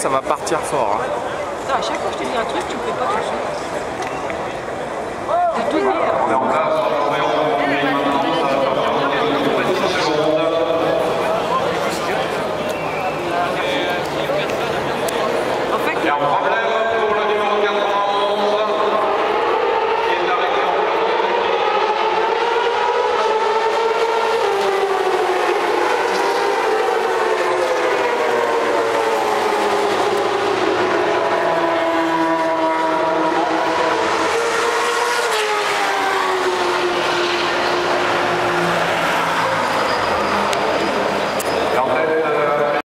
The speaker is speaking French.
ça va partir fort. Hein. À chaque fois que je te dis un truc, tu me fais pas tout de suite. T'as tout dit.